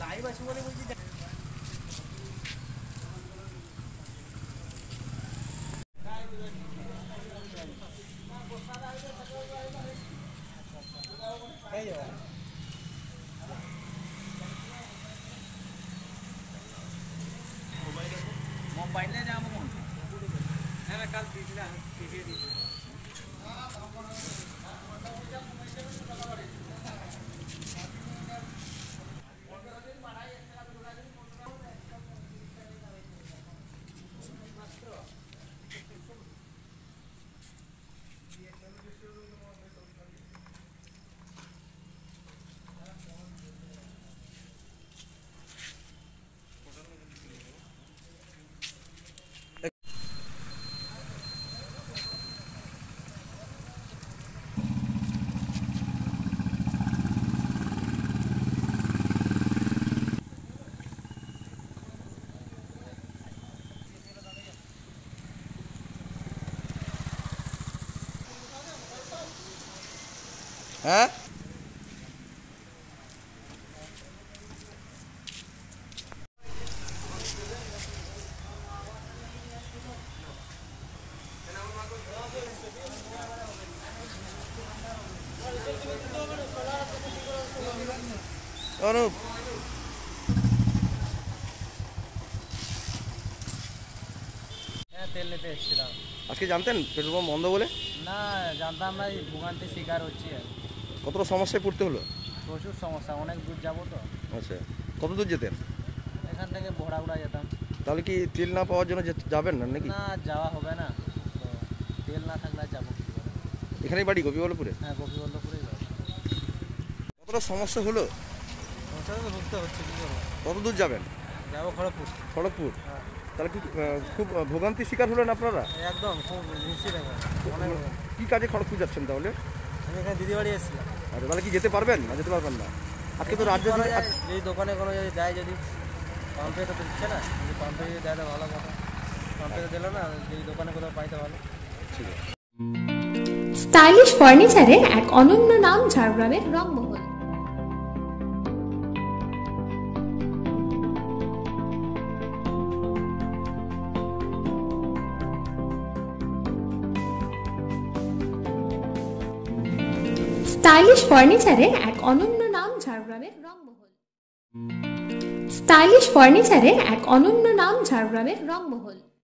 Live আছে বলে বলছি এই যাও মোবাইলে যাব মন হ্যাঁ কাল হ্যাঁ? অনুপ। হ্যাঁ তেল নিতে এসেছিলাম। আজকে জানতেন পেট্রোল পাম্প বন্ধ বলে? না জানতাম না এই ভোগান্তির শিকার হচ্ছি আর। কতটা সমস্যায় পড়তে হলো? প্রচুর সমস্যা অনেক দূর যাব তো। আচ্ছা কত দূর যেতেন? এখান থেকে ভোড়াগুড়া যেতাম। তাহলে কি তেল না পাওয়ার জন্য যাবেন না নাকি? না যাওয়া হবে না। তো তেল না থাকলে আর যাব কি করে? এখানেই বাড়ি গোপীবল্লভপুরে? হ্যাঁ গোপীবল্লভপুরেই যাব কতটা সমস্যা হলো? সমস্যা তো ভুগতে হচ্ছে কি করব? কত দূর যাবেন? যাব খড়গপুর। খড়গপুর? হ্যাঁ। তাহলে কি আহ, খুব ভোগান্তির শিকার হলেন আপনারা? একদম খুব নিশ্চিত অনেক কি কাজে খড়গপুর যাচ্ছেন তাহলে? আমি এখানে দিদি বাড়ি এসেছিলাম। আচ্ছা তাহলে কি যেতে পারবেন? না যেতে পারবেন না। আজকে তো রাজ্য করা যদি দোকানে কোনো যদি দেয় যদি পাম্পে তো দিচ্ছে না যদি পাম্পে যদি দেয় ভালো কথা। পাম্পে তো দিল না যদি দোকানে কোথাও পাইতে ভালো। ঠিক আছে। স্টাইলিশ ফার্নিচারের এক অনন্য নাম ঝাড়গ্রামের রংমহল স্টাইলিশ ফার্নিচারে এক অনন্য নাম ঝাড়গ্রামের রংমহল। স্টাইলিশ ফার্নিচারে এক অনন্য নাম ঝাড়গ্রামের রংমহল।